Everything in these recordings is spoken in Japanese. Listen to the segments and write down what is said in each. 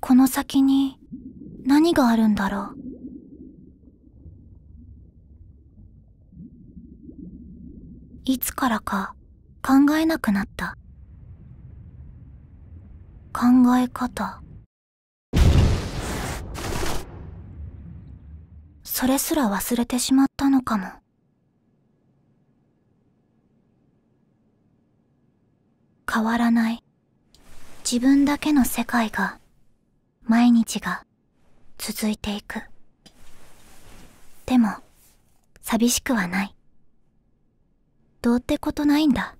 この先に何があるんだろう？いつからか考えなくなった。考え方。それすら忘れてしまったのかも。変わらない。自分だけの世界が毎日が続いていく。でも寂しくはない。どうってことないんだ。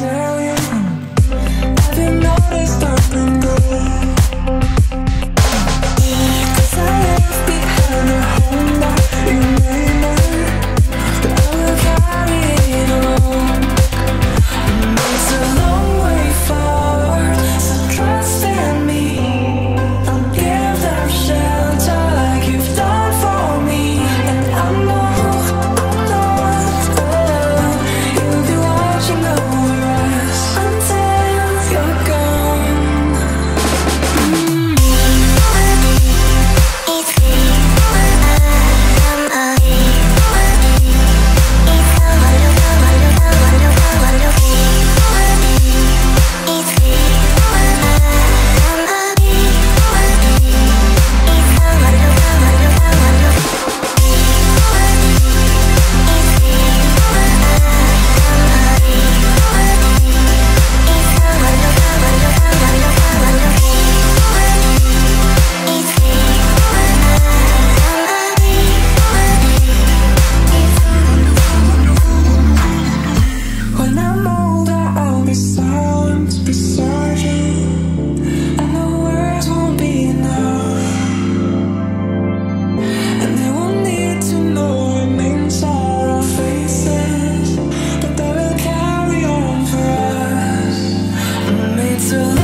い出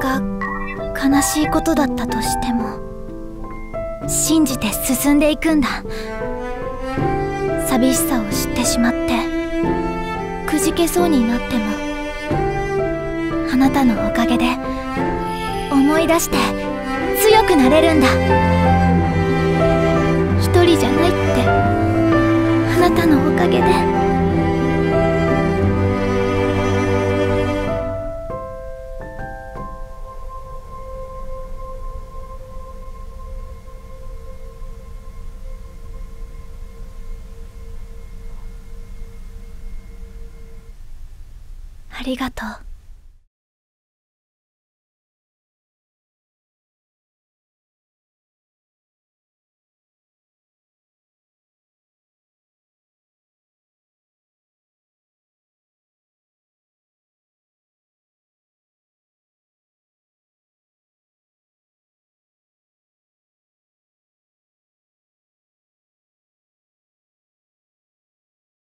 が悲しいことだったとしても信じて進んでいくんだ寂しさを知ってしまってくじけそうになってもあなたのおかげで思い出して強くなれるんだ一人じゃないってあなたのおかげで。ありがとう。